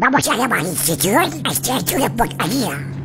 Vamos a llamar al instituto a extraer una porquería.